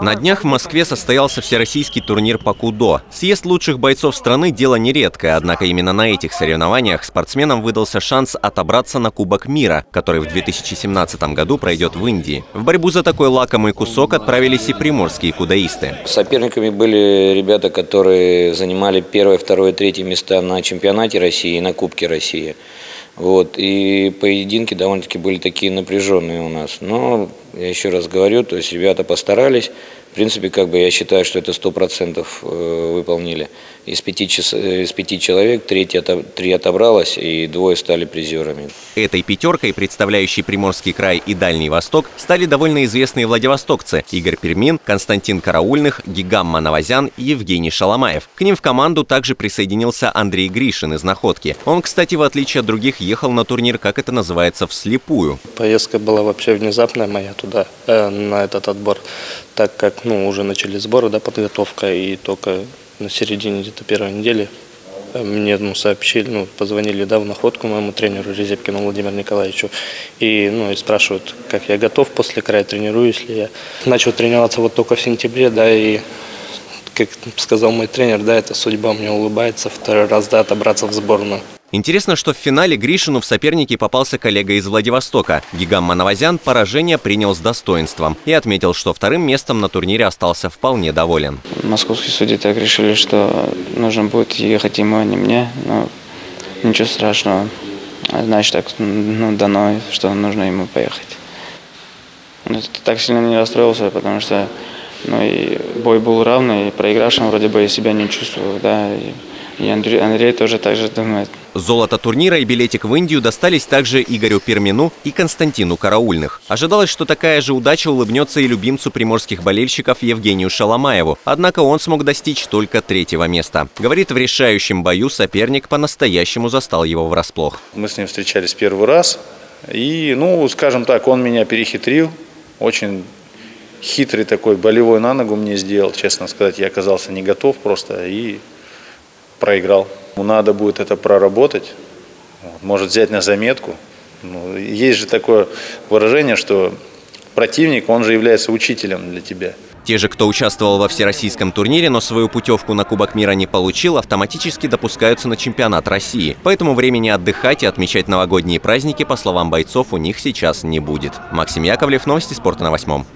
На днях в Москве состоялся всероссийский турнир по кудо. Съезд лучших бойцов страны – дело нередкое, однако именно на этих соревнованиях спортсменам выдался шанс отобраться на Кубок мира, который в 2017 году пройдет в Индии. В борьбу за такой лакомый кусок отправились и приморские кудоисты. Соперниками были ребята, которые занимали первое, второе, третье места на чемпионате России и на Кубке России. Вот, и поединки довольно-таки были такие напряженные у нас. Но, я еще раз говорю, то есть ребята постарались. В принципе, как бы я считаю, что это сто процентов э, выполнили. Из пяти, час, э, из пяти человек треть, три отобралось, и двое стали призерами. Этой пятеркой, представляющей Приморский край и Дальний Восток, стали довольно известные владивостокцы Игорь Пермин, Константин Караульных, Гигам Манавазян и Евгений Шаломаев. К ним в команду также присоединился Андрей Гришин из Находки. Он, кстати, в отличие от других, ехал на турнир, как это называется, вслепую. Поездка была вообще внезапная моя туда, э, на этот отбор, так как ну, уже начали сборы, да, подготовка, и только на середине где-то первой недели э, мне ну, сообщили, ну, позвонили да, в находку моему тренеру Резепкину Владимиру Николаевичу и, ну, и спрашивают, как я готов после края, тренируюсь ли я. Начал тренироваться вот только в сентябре, да, и как сказал мой тренер, да, это судьба мне улыбается второй раз, да, отобраться в сборную. Интересно, что в финале Гришину в сопернике попался коллега из Владивостока. Гигам Манавазян поражение принял с достоинством и отметил, что вторым местом на турнире остался вполне доволен. Московские судьи так решили, что нужно будет ехать ему, а не мне. Но ничего страшного. Значит, так ну, дано, что нужно ему поехать. Так сильно не расстроился, потому что ну, и бой был равный, и проигравшим вроде бы я себя не чувствовал. Да, и и Андрей, Андрей тоже так же думает. Золото турнира и билетик в Индию достались также Игорю Пермину и Константину Караульных. Ожидалось, что такая же удача улыбнется и любимцу приморских болельщиков Евгению Шаломаеву. Однако он смог достичь только третьего места. Говорит, в решающем бою соперник по-настоящему застал его врасплох. Мы с ним встречались первый раз. И, ну, скажем так, он меня перехитрил. Очень хитрый такой болевой на ногу мне сделал. Честно сказать, я оказался не готов просто. И проиграл. Надо будет это проработать, может взять на заметку. Ну, есть же такое выражение, что противник, он же является учителем для тебя. Те же, кто участвовал во всероссийском турнире, но свою путевку на Кубок мира не получил, автоматически допускаются на чемпионат России. Поэтому времени отдыхать и отмечать новогодние праздники, по словам бойцов, у них сейчас не будет. Максим Яковлев, новости спорта на восьмом.